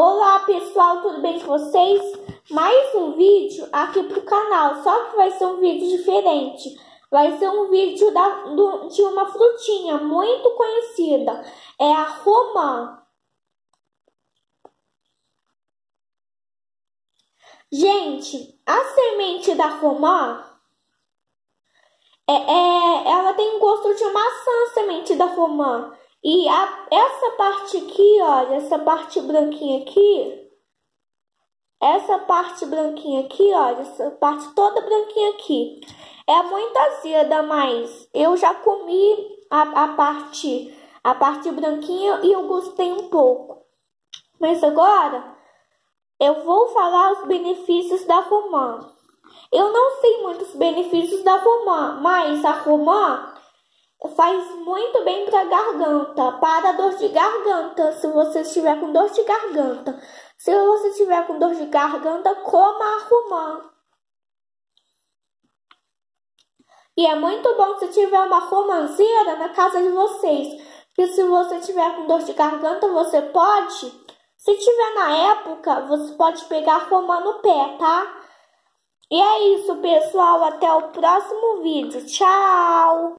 Olá pessoal, tudo bem com vocês? Mais um vídeo aqui pro canal, só que vai ser um vídeo diferente. Vai ser um vídeo da, do, de uma frutinha muito conhecida, é a romã. Gente, a semente da romã, é, é, ela tem gosto de maçã, a semente da romã. E a, essa parte aqui, olha, essa parte branquinha aqui, essa parte branquinha aqui, olha, essa parte toda branquinha aqui, é muito azeda, mas eu já comi a, a parte a parte branquinha e eu gostei um pouco. Mas agora eu vou falar os benefícios da romã. Eu não sei muitos benefícios da romã, mas a romã faz muito bem para a garganta, para a dor de garganta, se você estiver com dor de garganta. Se você estiver com dor de garganta, coma a romã. E é muito bom se tiver uma romanceira na casa de vocês. Que se você tiver com dor de garganta, você pode, se tiver na época, você pode pegar romã no pé, tá? E é isso, pessoal. Até o próximo vídeo. Tchau!